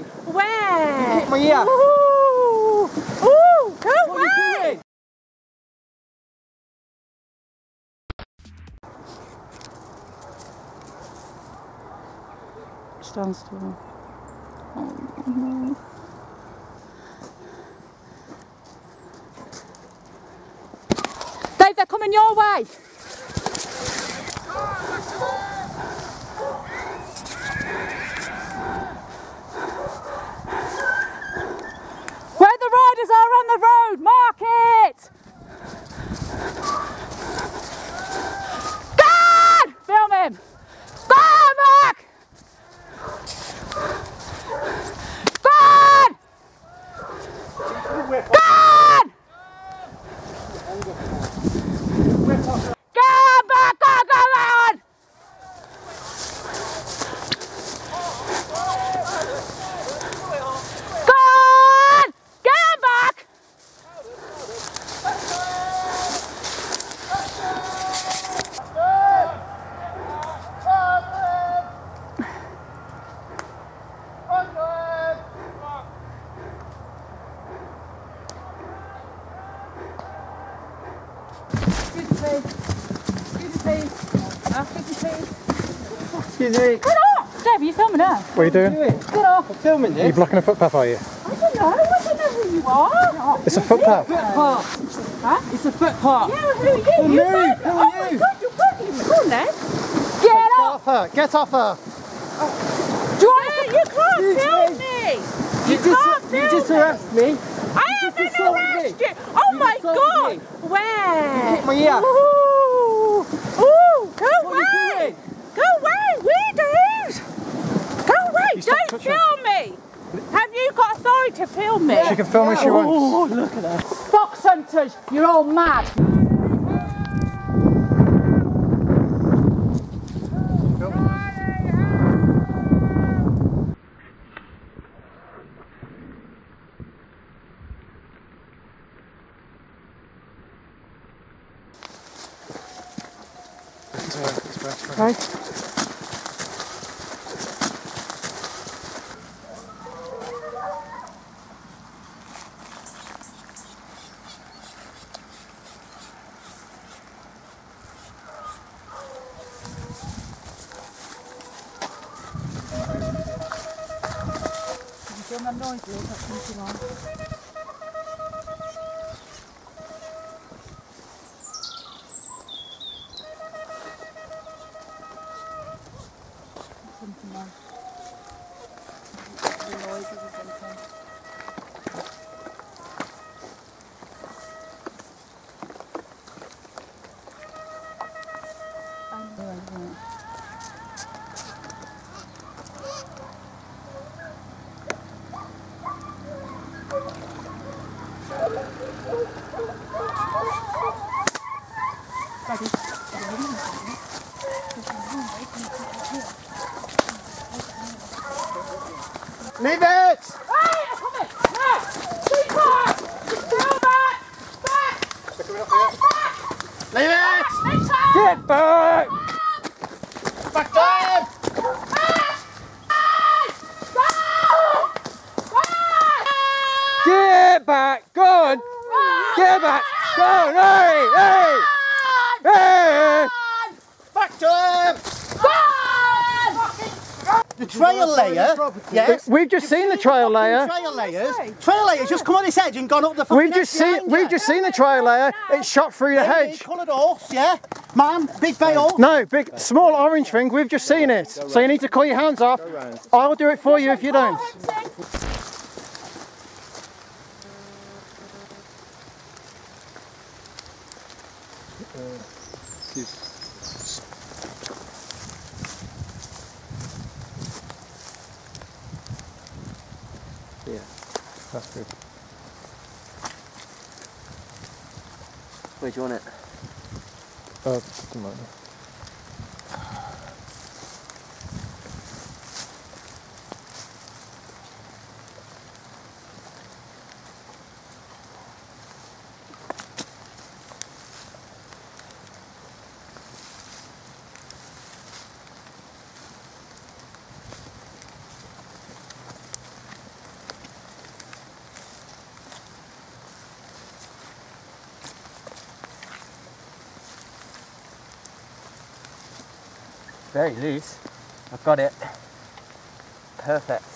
Where? Hit my ear. Ooh, ooh, go away. Stand still. Oh, no. Dave, they're coming your way. Where the riders are on the road, mark it. Go on! Film him. Go on, Mark! Go on! Go on! Go on, Mark! Go on, go on, go on! Go on! Get on, Mark! Excuse me. Get off! Dave, are you filming her? What are you doing? Doing? Get off! I'm filming Are you blocking a footpath, are you? I don't know. I don't know who you are. It's a footpath. Footpath. Huh? It's a footpath. Yeah, who are you? Who you are you? Who are oh my god, you're working. Come on then. Get off! Off her! Get off her! Do you want to? You can't film me. You can't just, you just me. harassed me. I just haven't assaulted harassed me. you. Oh You my god. me. Where? hit my ear. Ooh. Ooh. Go What are you away. Go away, weirdos. Go away. You Don't film me. Have you got authority to film me? She can film me if she wants. Oh, look at that. Fox hunters, you're all mad. Right. Leave it! Hey, I'm coming. No. Keep back. Go back. Back. Leave it! Next time. Get back! Back down! Get back! Go on! Get back! Go on! Hey! Hey! Hey! Back to him! The trail layer, yes. We've just seen the trail layer. Trail layers. Trail layers just come on this edge and gone up the fucking We've just seen we've just seen the trail layer. It shot through the Hey, hedge. Coloured horse, yeah. Man, big bay horse. No, big small orange thing. We've just seen it. So you need to call your hounds off. I'll do it for you if you don't. Yeah. That's good. Where do you want it? Uh, doesn't very loose. I've got it. Perfect.